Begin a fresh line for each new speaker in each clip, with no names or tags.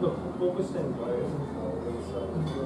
the focus and why is always um,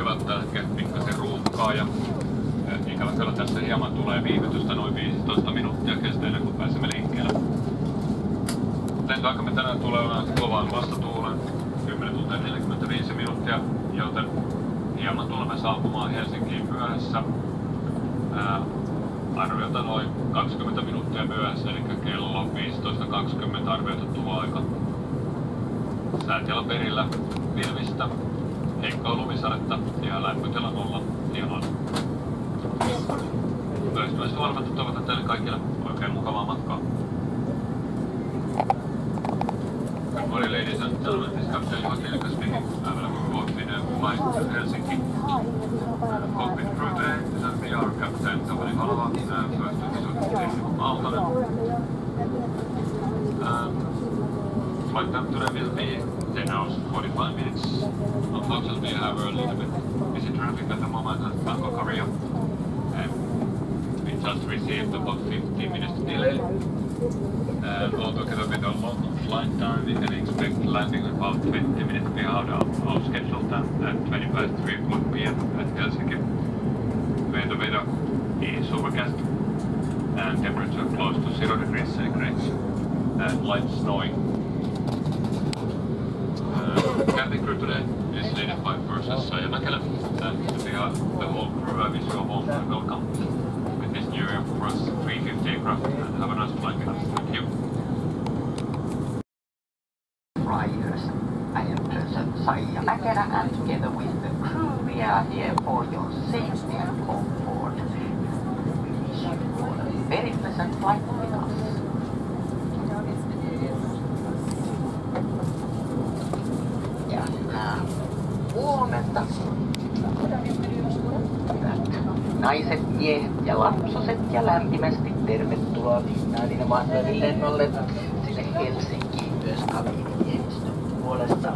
hyvältä tällä hetkellä pikkasen ruuhkaa ja ikävä kyllä tässä hieman tulee viivytystä noin 15 minuuttia kestää kuin pääsemme liikkeelle. Lentoaikamme tänään tulee olemaan kovaan vastatuulen 10 tuntia 45 minuuttia, joten hieman tulemme saapumaan Helsinkiin myöhässä. Ää, arviolta noin 20 minuuttia myöhässä, eli kello 15.20 arvioitettu aika. Säätiellä perillä pilvistä, heikkoa lumisadetta ja lämpötila nolla. Yleistymäistä huolimatta toivotan teille kaikille received about 15 minutes delay. And although it's a bit of long flight time, we can expect landing about 20 minutes behind our, our scheduled time at 20 past 3 o'clock p.m. at Helsinki. Where the weather is overcast and temperature close to 0 degrees centigrade and light snowing. Uh, cabin crew today is led by Person Saija Mäkelä and be uh, the whole crew I wish you a warm welcome Force 350 aircraft have a nice flight. Thank you.
Flyers. I am Saija Mäkelä and together with the crew we are here for your safety and comfort. We wish you a very pleasant flight miehet ja lapsoset ja lämpimästi tervetuloa Finnaadin Vanverin lennolle sinne Helsinkiin myös kabinimiehistön puolesta.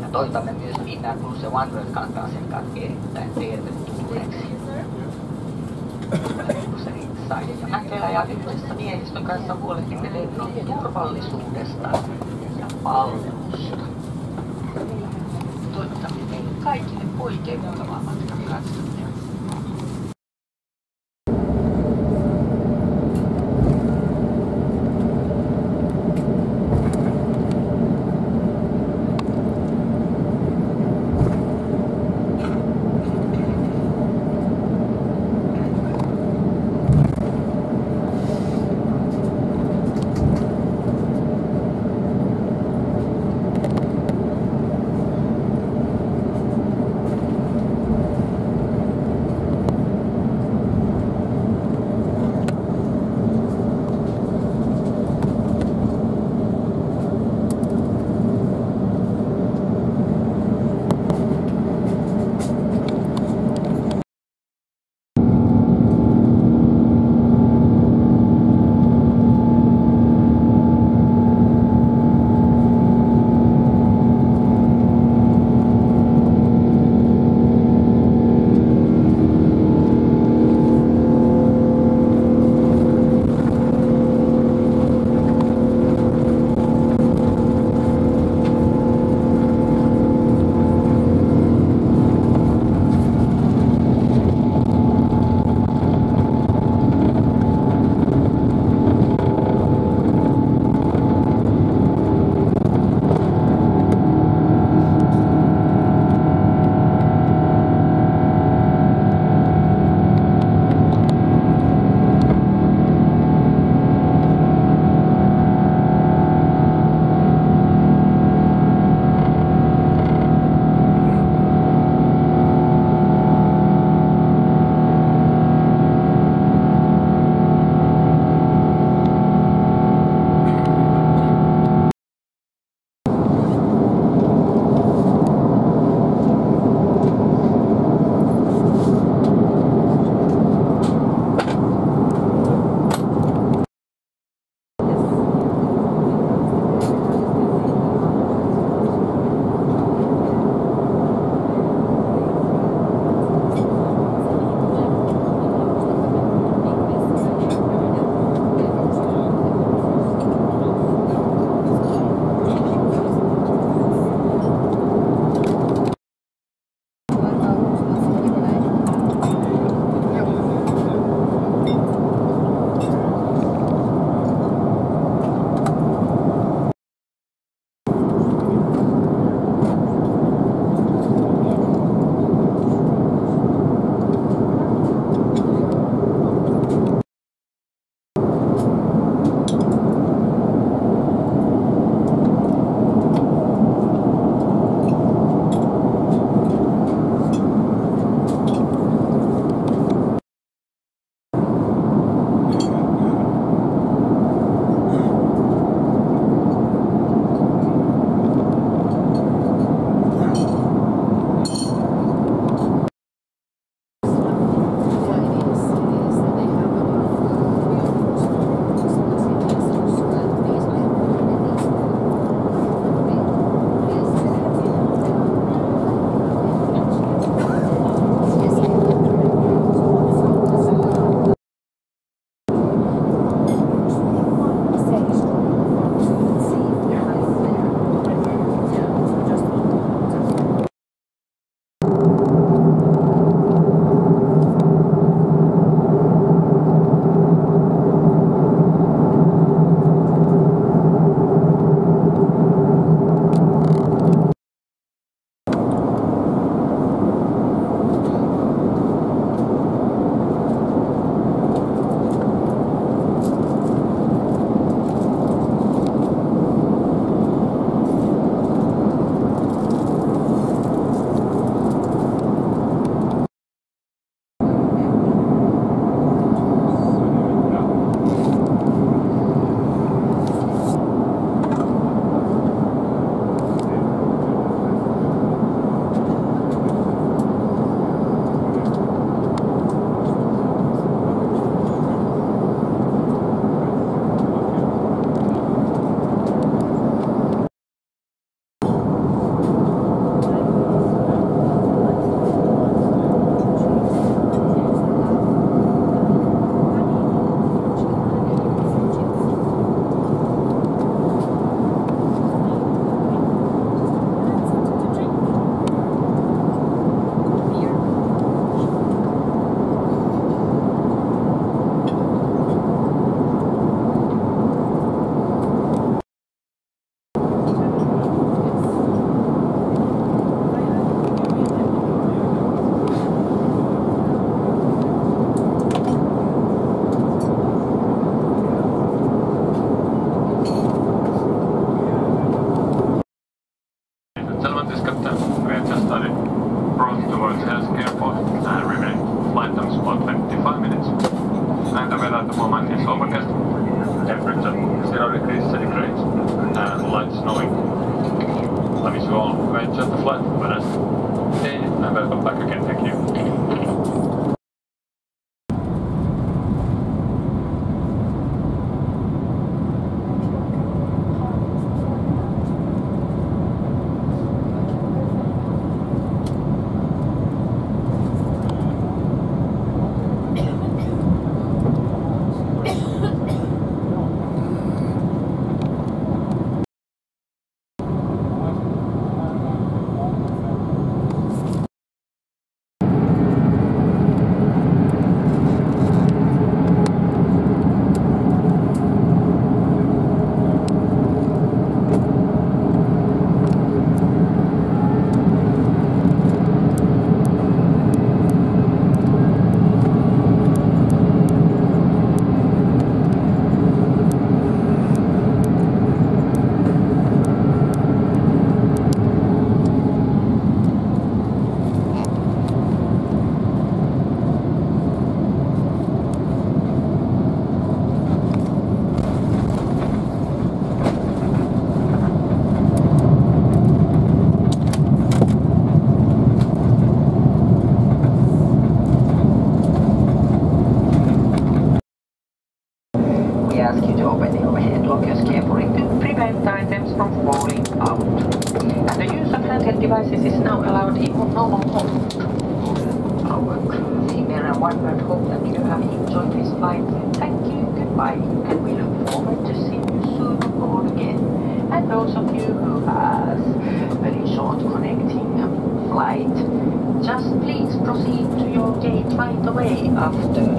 Ja toivotamme myös Finnair Plus ja OneWorld kanta-asiakkaat erittäin tervetulleeksi. Professori Saija Mäkelä ja yhdessä miehistön kanssa huolehdimme lennon turvallisuudesta ja palvelusta. Toivotamme teille kaikille oikein mukavaa matkan kanssamme.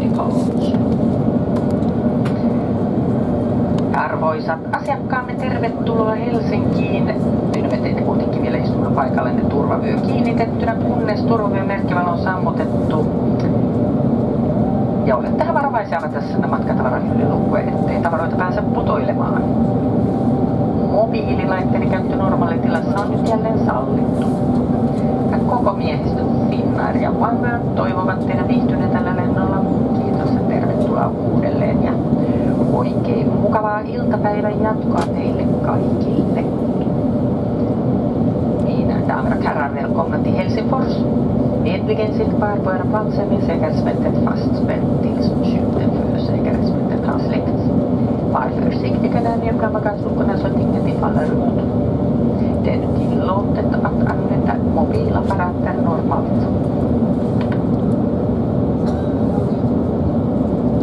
Departure. Arvoisat asiakkaamme, tervetuloa Helsinkiin. Pyydämme teitä kuitenkin vielä istumaan paikallenne turvavyö kiinnitettynä, kunnes turvavyömerkkivalo on sammutettu. Ja olette varovaisia avata matkatavarahyllylukue, ettei tavaroita pääse putoilemaan. Mobiililaitteiden käyttö normaalitilassa on nyt jälleen sallittu. Ja koko miehistö Finnair ja OneWorld toivovat teidän viihtyneen tällä lennolla. Kiitos ja tervetuloa uudelleen. Ja oikein mukavaa iltapäivän jatkoa teille kaikille. Mina damer och herrar, välkomna till Helsingfors. Äntligen sitter kvar på era platser med säkerhetsbältet fastspänt tills skylten för säkerhetsbältet har släckts. Var försiktiga när ni öppnar bagageluckorna så att ingenting faller ut. Det är tillåtet att använda mobilapparater normalt.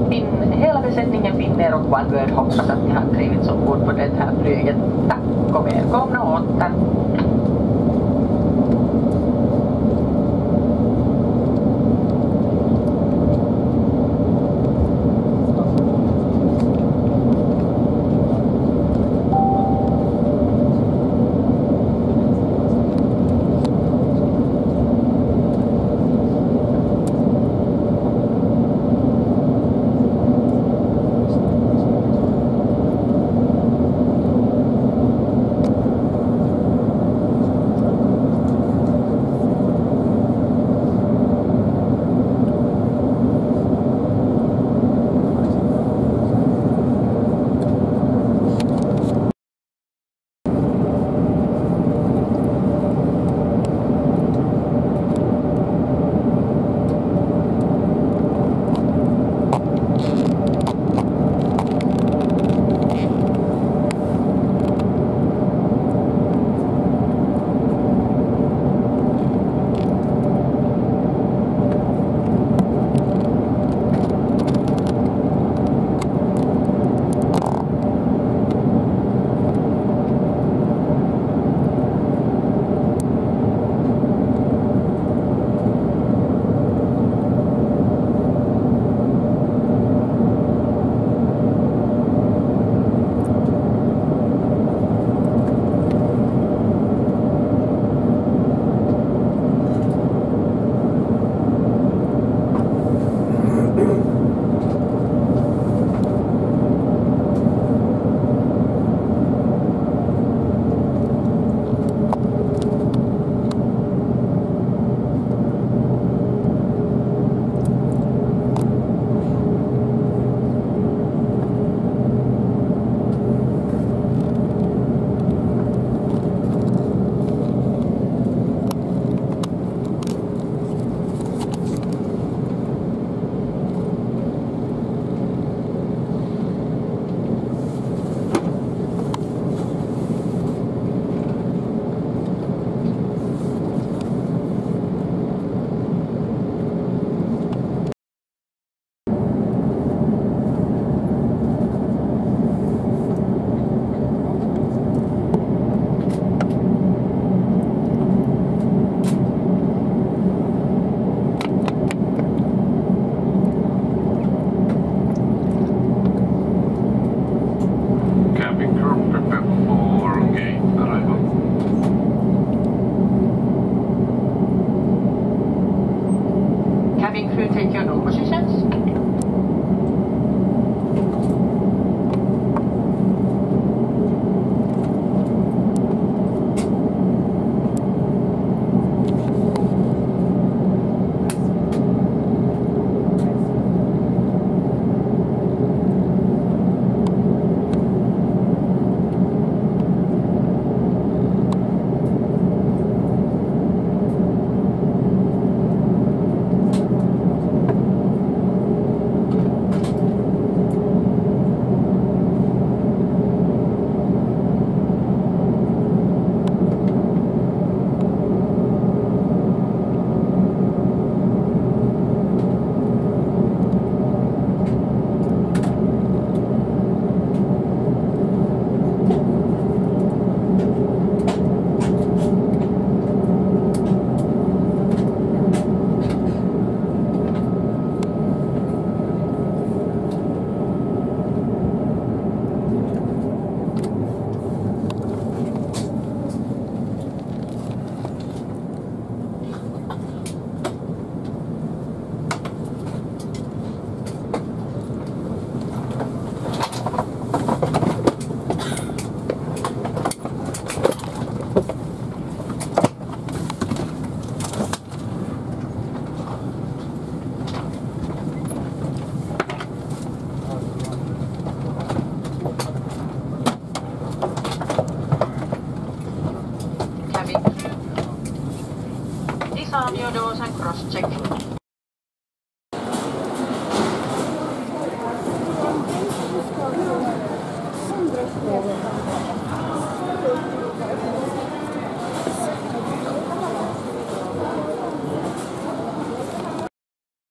Min, hela besättningen Finnair och OneWorld hoppas att ni har trivits ombord på det här flyget. Tack och välkomna åter.